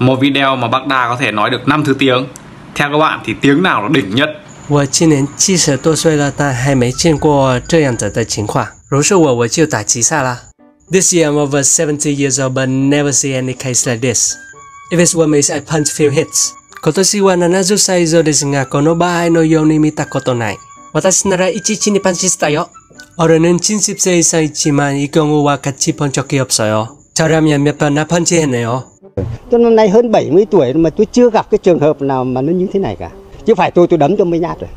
Một video mà bác Đa có thể nói được 5 thứ tiếng. Theo các bạn thì tiếng nào là đỉnh nhất? 我今年七十多岁了，但还没见过这样子的情况。如是我，我就打击赛啦。This year I'm over 70 years old, but never see any case like this. If it's one miss, I punch few hits. 今年は70歳以上ですが、この場合のように見たことない。私ならいちいちにパンチしたよ。어른은 70세 이상 있지만 이 경우와 같이 본 적이 없어요. 저라면 몇 번 펀치했네요. Tôi năm nay hơn 70 tuổi mà tôi chưa gặp cái trường hợp nào mà nó như thế này cả. Chứ phải tôi tôi đấm cho mấy nhát rồi.